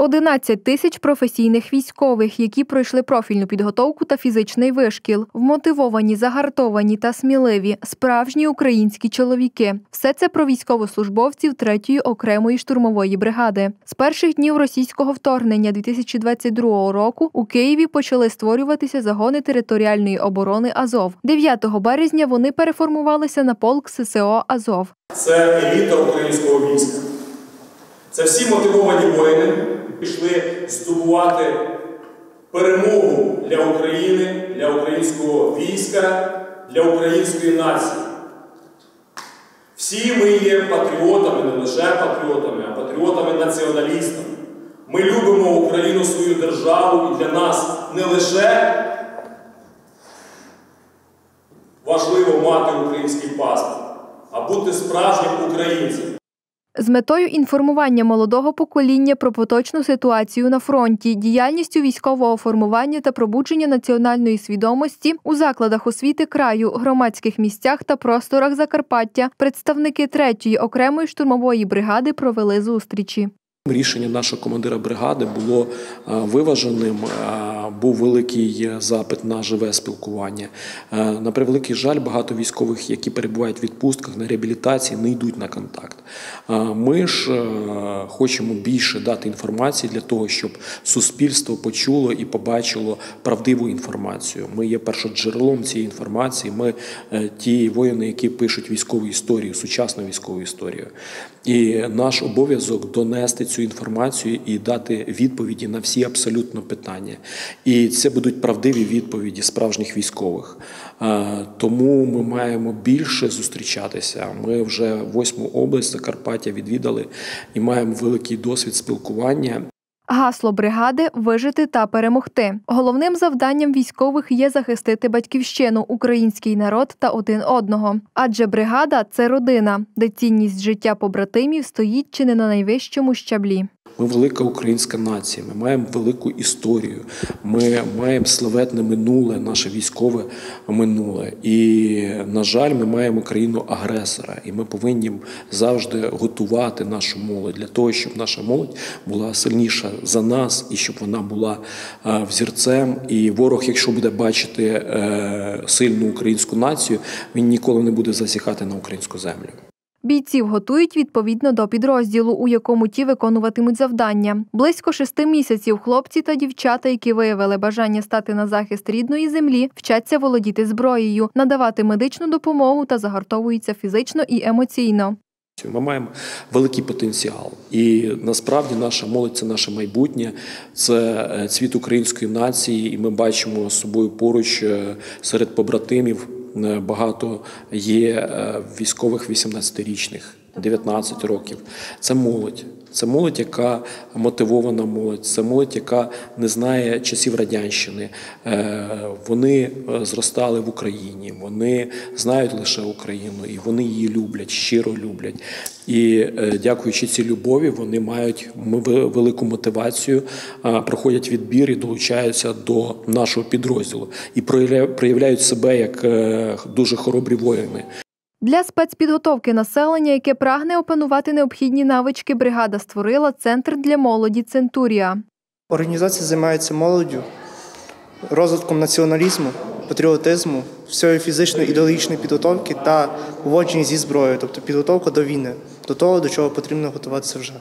11 тисяч професійних військових, які пройшли профільну підготовку та фізичний вишкіл, вмотивовані, загартовані та сміливі, справжні українські чоловіки. Все це про військовослужбовців 3-ї окремої штурмової бригади. З перших днів російського вторгнення 2022 року у Києві почали створюватися загони територіальної оборони Азов. 9 березня вони переформувалися на полк ССО Азов. Це еліта українського війська. Це всі мотивовані воїни пішли здобувати перемогу для України, для українського війська, для української нації. Всі ми є патріотами, не лише патріотами, а патріотами-націоналістами. Ми любимо Україну свою державу і для нас не лише важливо мати український паспорт, а бути справжнім українцем. З метою інформування молодого покоління про поточну ситуацію на фронті, діяльністю військового формування та пробудження національної свідомості у закладах освіти краю, громадських місцях та просторах Закарпаття представники 3-ї окремої штурмової бригади провели зустрічі. Рішення нашого командира бригади було виваженим. Був великий запит на живе спілкування. На превеликий жаль, багато військових, які перебувають в відпустках на реабілітації, не йдуть на контакт. Ми ж хочемо більше дати інформації для того, щоб суспільство почуло і побачило правдиву інформацію. Ми є першоджерелом цієї інформації. Ми е, ті воїни, які пишуть військову історію, сучасну військову історію. І наш обов'язок донести цю інформацію і дати відповіді на всі абсолютно питання. І це будуть правдиві відповіді справжніх військових. Тому ми маємо більше зустрічатися. Ми вже восьму область Закарпаття відвідали і маємо великий досвід спілкування. Гасло бригади вижити та перемогти. Головним завданням військових є захистити батьківщину, український народ та один одного. Адже бригада це родина, де цінність життя побратимів стоїть чи не на найвищому щаблі. Ми велика українська нація, ми маємо велику історію, ми маємо славетне минуле, наше військове минуле. І, на жаль, ми маємо країну агресора, і ми повинні завжди готувати нашу молодь для того, щоб наша молодь була сильніша за нас і щоб вона була взірцем. І ворог, якщо буде бачити е, сильну українську націю, він ніколи не буде засіхати на українську землю. Бійців готують відповідно до підрозділу, у якому ті виконуватимуть завдання. Близько шести місяців хлопці та дівчата, які виявили бажання стати на захист рідної землі, вчаться володіти зброєю, надавати медичну допомогу та загартовуються фізично і емоційно. Ми маємо великий потенціал, і насправді наша молодь це наше майбутнє, це е, цвіт української нації, і ми бачимо собою поруч е, серед побратимів Е, багато є е, військових 18-річних, 19 років. Це молодь. Це молодь, яка мотивована молодь, це молодь, яка не знає часів радянщини. Е, вони зростали в Україні, вони знають лише Україну, і вони її люблять, щиро люблять. І дякуючи цій любові, вони мають велику мотивацію, проходять відбір і долучаються до нашого підрозділу і проявляють себе як дуже хоробрі воїни. Для спецпідготовки населення, яке прагне опанувати необхідні навички, бригада створила центр для молоді Центурія. Організація займається молоддю, розвитком націоналізму, патріотизму, всієї фізичної ідеологічної підготовки та поводження зі зброєю, тобто підготовка до війни, до того, до чого потрібно готуватися вже.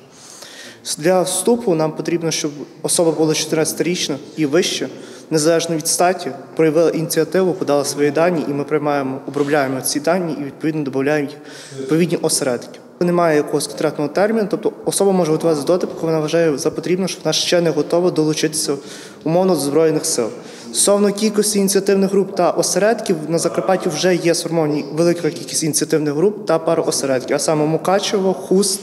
Для вступу нам потрібно, щоб особа була 14-річна і вище незалежно від статі, проявила ініціативу, подала свої дані, і ми приймаємо, обробляємо ці дані і відповідно додаємо відповідні осередки. Немає якогось конкретного терміну, тобто особа може готуватися доти, поки вона вважає за потрібно, що вона ще не готова долучитися умовно до збройних сил. Стосовно кількості ініціативних груп та осередків на Закарпатті вже є сформовані велика кількість ініціативних груп та пару осередків, а саме Мукачево, Хуст,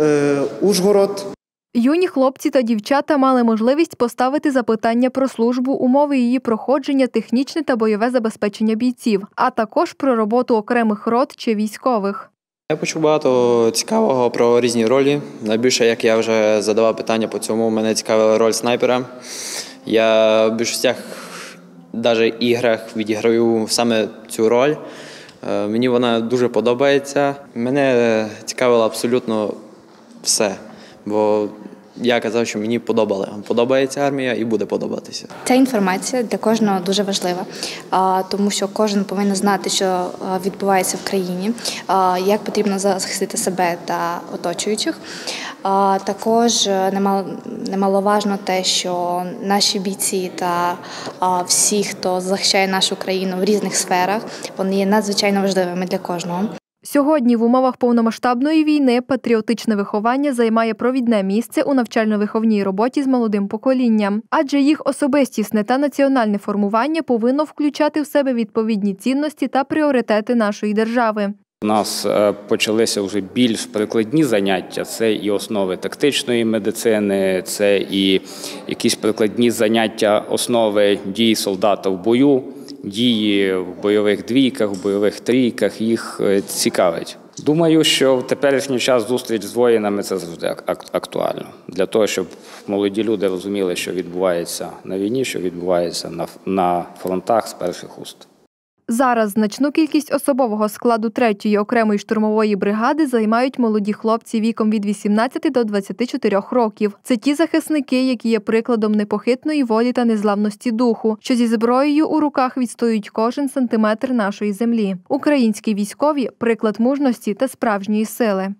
е, Ужгород. Юні хлопці та дівчата мали можливість поставити запитання про службу, умови її проходження, технічне та бойове забезпечення бійців, а також про роботу окремих рот чи військових. Я почув багато цікавого про різні ролі. Найбільше, як я вже задавав питання по цьому, мене цікавила роль снайпера. Я в більшостях навіть іграх відіграю саме цю роль. Е, мені вона дуже подобається. Мене цікавило абсолютно все. Бо я казав, що мені подобали. Подобається армія і буде подобатися. Ця інформація для кожного дуже важлива, тому що кожен повинен знати, що відбувається в країні, як потрібно захистити себе та оточуючих. Також е, немаловажно те, що наші бійці та всі, хто захищає нашу країну в різних сферах, вони є надзвичайно важливими для кожного. Сьогодні в умовах повномасштабної війни патріотичне виховання займає провідне місце у навчально-виховній роботі з молодим поколінням, адже їх особистісне та національне формування повинно включати в себе відповідні цінності та пріоритети нашої держави. У нас е, почалися вже більш прикладні заняття. Це і основи тактичної медицини, це і якісь прикладні заняття основи дії солдата в бою, дії в бойових двійках, в бойових трійках. Їх е, цікавить. Думаю, що в теперішній час зустріч з воїнами це завжди ак- ак- актуально для того, щоб молоді люди розуміли, що відбувається на війні, що відбувається на фронтах з перших уст. Зараз значну кількість особового складу 3-ї окремої штурмової бригади займають молоді хлопці віком від 18 до 24 років. Це ті захисники, які є прикладом непохитної волі та незламності духу, що зі зброєю у руках відстоюють кожен сантиметр нашої землі. Українські військові приклад мужності та справжньої сили.